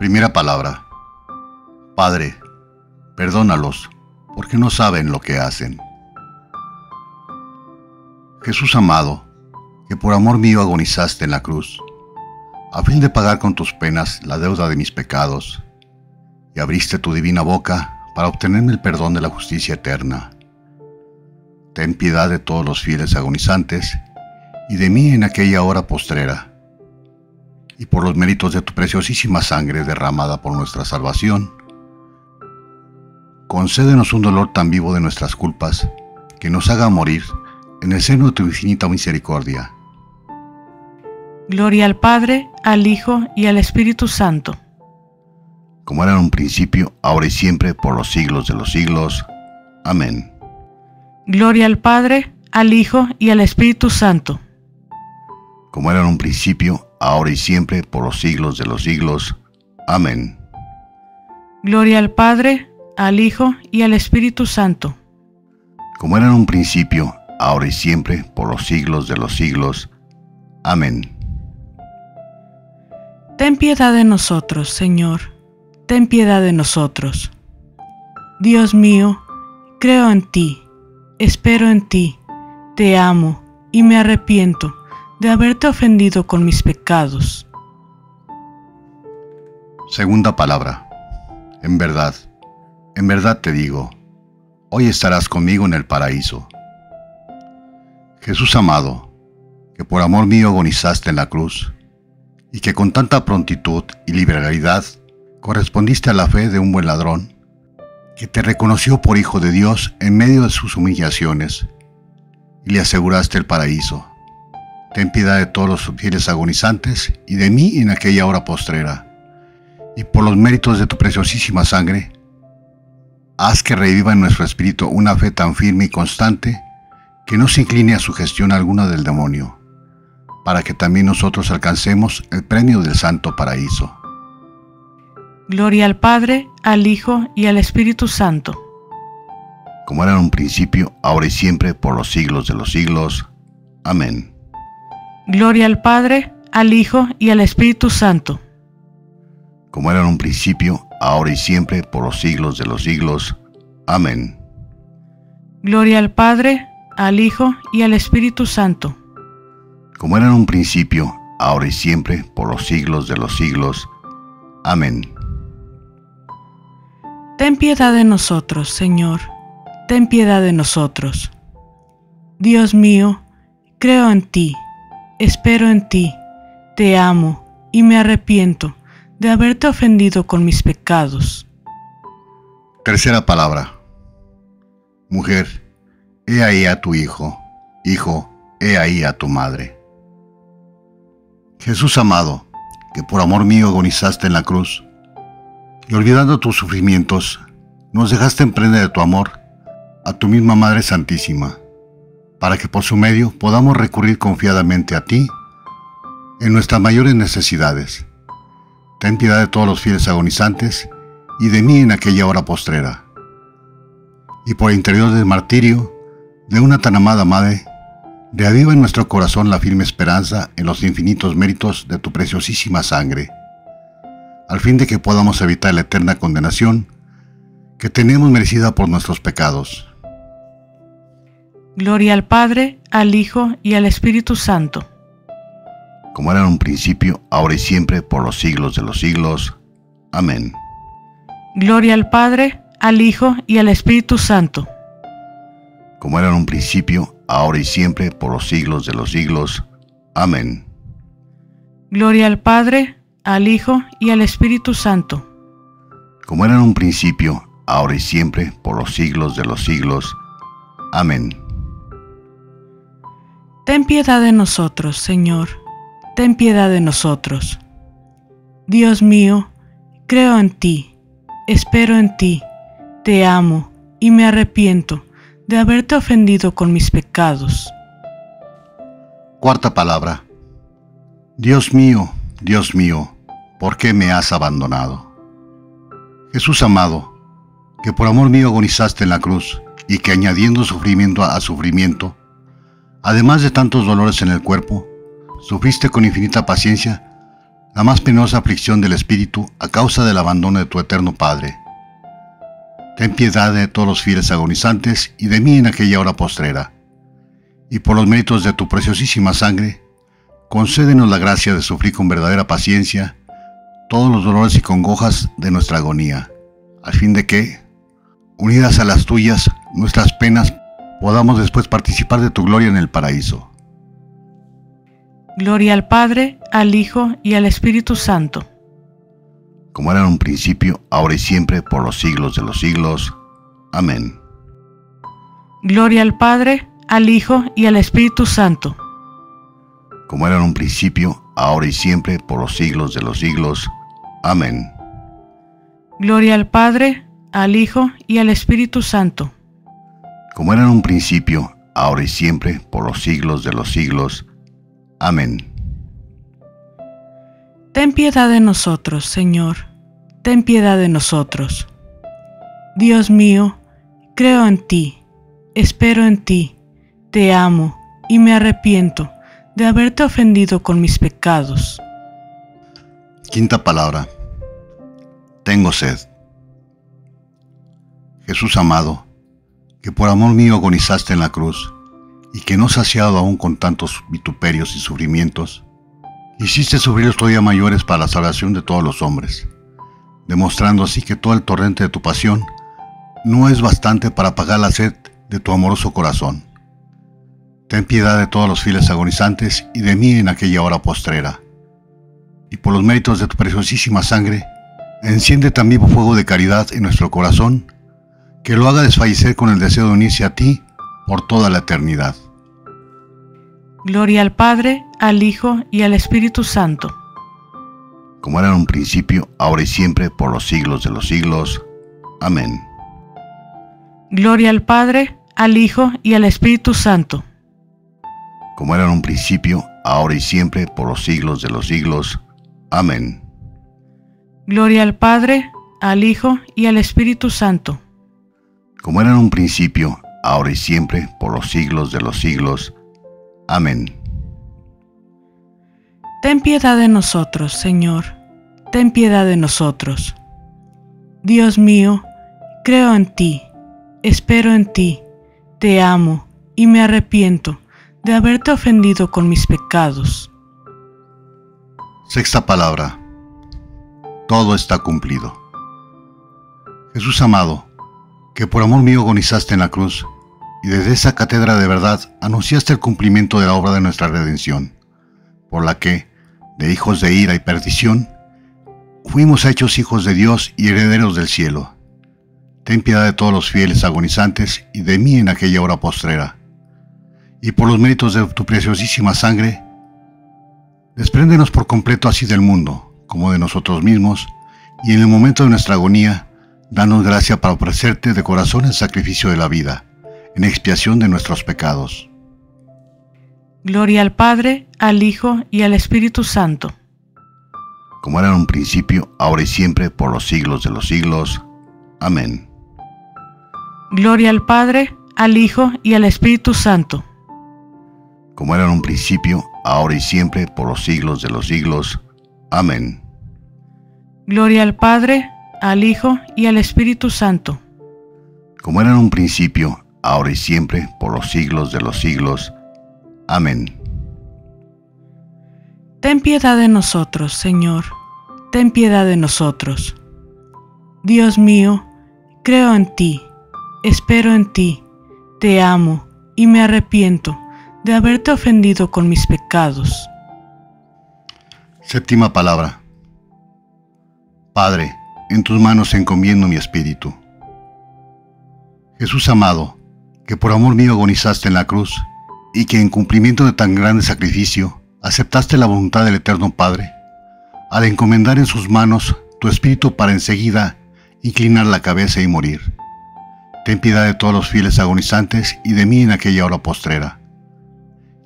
Primera palabra. Padre, perdónalos, porque no saben lo que hacen. Jesús amado, que por amor mío agonizaste en la cruz, a fin de pagar con tus penas la deuda de mis pecados, y abriste tu divina boca para obtenerme el perdón de la justicia eterna. Ten piedad de todos los fieles agonizantes y de mí en aquella hora postrera, y por los méritos de tu preciosísima sangre derramada por nuestra salvación, concédenos un dolor tan vivo de nuestras culpas que nos haga morir en el seno de tu infinita misericordia. Gloria al Padre, al Hijo y al Espíritu Santo. Como era en un principio, ahora y siempre, por los siglos de los siglos. Amén. Gloria al Padre, al Hijo y al Espíritu Santo. Como era en un principio, ahora y siempre, por los siglos de los siglos. Amén. Gloria al Padre, al Hijo y al Espíritu Santo. Como era en un principio, ahora y siempre, por los siglos de los siglos. Amén. Ten piedad de nosotros, Señor, ten piedad de nosotros. Dios mío, creo en ti, espero en ti, te amo y me arrepiento de haberte ofendido con mis pecados. Segunda palabra. En verdad, en verdad te digo, hoy estarás conmigo en el paraíso. Jesús amado, que por amor mío agonizaste en la cruz, y que con tanta prontitud y liberalidad correspondiste a la fe de un buen ladrón, que te reconoció por hijo de Dios en medio de sus humillaciones, y le aseguraste el paraíso. Ten piedad de todos los fieles agonizantes y de mí en aquella hora postrera, y por los méritos de tu preciosísima sangre, haz que reviva en nuestro espíritu una fe tan firme y constante que no se incline a sugestión alguna del demonio para que también nosotros alcancemos el premio del Santo Paraíso. Gloria al Padre, al Hijo y al Espíritu Santo. Como era en un principio, ahora y siempre, por los siglos de los siglos. Amén. Gloria al Padre, al Hijo y al Espíritu Santo. Como era en un principio, ahora y siempre, por los siglos de los siglos. Amén. Gloria al Padre, al Hijo y al Espíritu Santo como era en un principio, ahora y siempre, por los siglos de los siglos. Amén. Ten piedad de nosotros, Señor, ten piedad de nosotros. Dios mío, creo en ti, espero en ti, te amo y me arrepiento de haberte ofendido con mis pecados. Tercera palabra. Mujer, he ahí a tu hijo, hijo, he ahí a tu madre. Jesús amado, que por amor mío agonizaste en la cruz, y olvidando tus sufrimientos, nos dejaste en prenda de tu amor a tu misma Madre Santísima, para que por su medio podamos recurrir confiadamente a ti en nuestras mayores necesidades. Ten piedad de todos los fieles agonizantes y de mí en aquella hora postrera. Y por el interior del martirio de una tan amada Madre, Reaviva en nuestro corazón la firme esperanza en los infinitos méritos de tu preciosísima sangre, al fin de que podamos evitar la eterna condenación que tenemos merecida por nuestros pecados. Gloria al Padre, al Hijo y al Espíritu Santo. Como era en un principio, ahora y siempre, por los siglos de los siglos. Amén. Gloria al Padre, al Hijo y al Espíritu Santo. Como era en un principio, ahora y siempre, por los siglos de los siglos. Amén. Gloria al Padre, al Hijo y al Espíritu Santo. Como era en un principio, ahora y siempre, por los siglos de los siglos. Amén. Ten piedad de nosotros, Señor, ten piedad de nosotros. Dios mío, creo en ti, espero en ti, te amo y me arrepiento de haberte ofendido con mis pecados. Cuarta palabra. Dios mío, Dios mío, ¿por qué me has abandonado? Jesús amado, que por amor mío agonizaste en la cruz y que añadiendo sufrimiento a sufrimiento, además de tantos dolores en el cuerpo, sufriste con infinita paciencia la más penosa aflicción del espíritu a causa del abandono de tu eterno Padre. Ten piedad de todos los fieles agonizantes y de mí en aquella hora postrera. Y por los méritos de tu preciosísima sangre, concédenos la gracia de sufrir con verdadera paciencia todos los dolores y congojas de nuestra agonía, al fin de que, unidas a las tuyas, nuestras penas podamos después participar de tu gloria en el paraíso. Gloria al Padre, al Hijo y al Espíritu Santo. Como era en un principio, ahora y siempre, por los siglos de los siglos. Amén. Gloria al Padre, al Hijo y al Espíritu Santo. Como era en un principio, ahora y siempre, por los siglos de los siglos. Amén. Gloria al Padre, al Hijo y al Espíritu Santo. Como era en un principio, ahora y siempre, por los siglos de los siglos. Amén. Ten piedad de nosotros, Señor, ten piedad de nosotros. Dios mío, creo en ti, espero en ti, te amo y me arrepiento de haberte ofendido con mis pecados. Quinta palabra. Tengo sed. Jesús amado, que por amor mío agonizaste en la cruz, y que no saciado aún con tantos vituperios y sufrimientos, hiciste sufrir todavía mayores para la salvación de todos los hombres, demostrando así que todo el torrente de tu pasión no es bastante para apagar la sed de tu amoroso corazón. Ten piedad de todos los fieles agonizantes y de mí en aquella hora postrera. Y por los méritos de tu preciosísima sangre, enciende también fuego de caridad en nuestro corazón, que lo haga desfallecer con el deseo de unirse a ti por toda la eternidad. Gloria al Padre, al Hijo y al Espíritu Santo. Como era en un principio, ahora y siempre, por los siglos de los siglos. Amén. Gloria al Padre, al Hijo y al Espíritu Santo. Como era en un principio, ahora y siempre, por los siglos de los siglos. Amén. Gloria al Padre, al Hijo y al Espíritu Santo. Como era en un principio, ahora y siempre, por los siglos de los siglos. Amén. Ten piedad de nosotros, Señor, ten piedad de nosotros. Dios mío, creo en ti, espero en ti, te amo y me arrepiento de haberte ofendido con mis pecados. Sexta palabra. Todo está cumplido. Jesús amado, que por amor mío agonizaste en la cruz, y desde esa cátedra de verdad anunciaste el cumplimiento de la obra de nuestra redención, por la que, de hijos de ira y perdición, fuimos hechos hijos de Dios y herederos del cielo. Ten piedad de todos los fieles agonizantes y de mí en aquella hora postrera. Y por los méritos de tu preciosísima sangre, despréndenos por completo así del mundo, como de nosotros mismos, y en el momento de nuestra agonía, Danos gracia para ofrecerte de corazón el sacrificio de la vida, en expiación de nuestros pecados. Gloria al Padre, al Hijo y al Espíritu Santo. Como era en un principio, ahora y siempre, por los siglos de los siglos. Amén. Gloria al Padre, al Hijo y al Espíritu Santo. Como era en un principio, ahora y siempre, por los siglos de los siglos. Amén. Gloria al Padre, al Hijo y al Espíritu Santo. Como era en un principio, ahora y siempre, por los siglos de los siglos. Amén. Ten piedad de nosotros, Señor, ten piedad de nosotros. Dios mío, creo en ti, espero en ti, te amo y me arrepiento de haberte ofendido con mis pecados. Séptima palabra. Padre, en tus manos encomiendo mi espíritu. Jesús amado, que por amor mío agonizaste en la cruz, y que en cumplimiento de tan grande sacrificio aceptaste la voluntad del Eterno Padre, al encomendar en sus manos tu espíritu para enseguida inclinar la cabeza y morir. Ten piedad de todos los fieles agonizantes y de mí en aquella hora postrera.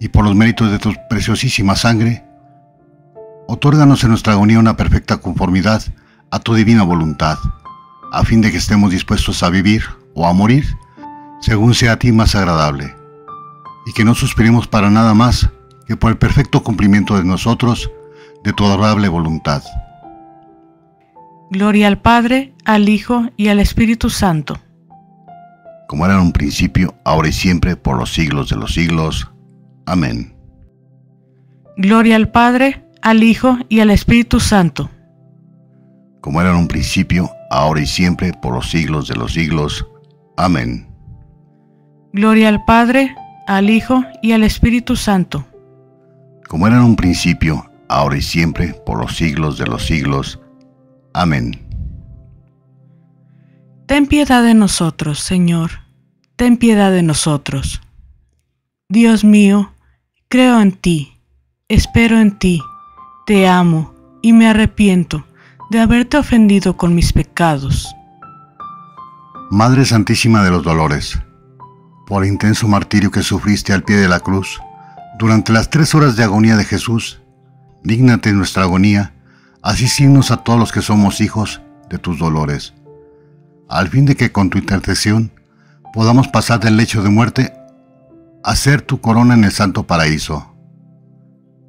Y por los méritos de tu preciosísima sangre, otórganos en nuestra agonía una perfecta conformidad a tu divina voluntad, a fin de que estemos dispuestos a vivir o a morir según sea a ti más agradable, y que no suspiremos para nada más que por el perfecto cumplimiento de nosotros de tu adorable voluntad. Gloria al Padre, al Hijo y al Espíritu Santo. Como era en un principio, ahora y siempre, por los siglos de los siglos. Amén. Gloria al Padre, al Hijo y al Espíritu Santo. Como era en un principio, ahora y siempre, por los siglos de los siglos. Amén. Gloria al Padre, al Hijo y al Espíritu Santo. Como era en un principio, ahora y siempre, por los siglos de los siglos. Amén. Ten piedad de nosotros, Señor, ten piedad de nosotros. Dios mío, creo en ti, espero en ti, te amo y me arrepiento de haberte ofendido con mis pecados. Madre Santísima de los Dolores, por el intenso martirio que sufriste al pie de la cruz, durante las tres horas de agonía de Jesús, dígnate nuestra agonía, así signos a todos los que somos hijos de tus dolores, al fin de que con tu intercesión podamos pasar del lecho de muerte a ser tu corona en el santo paraíso.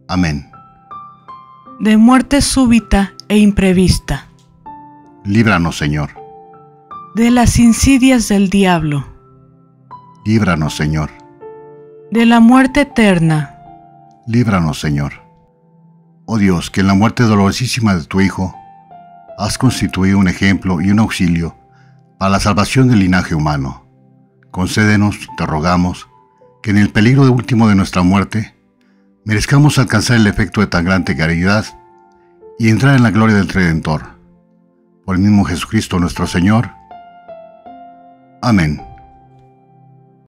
Amén. De muerte súbita e imprevista. Líbranos, Señor. De las insidias del diablo. Líbranos, Señor. De la muerte eterna. Líbranos, Señor. Oh Dios, que en la muerte dolorosísima de tu Hijo has constituido un ejemplo y un auxilio para la salvación del linaje humano. Concédenos, te rogamos, que en el peligro último de nuestra muerte merezcamos alcanzar el efecto de tan grande caridad y entrar en la gloria del Redentor. Por el mismo Jesucristo nuestro Señor. Amén.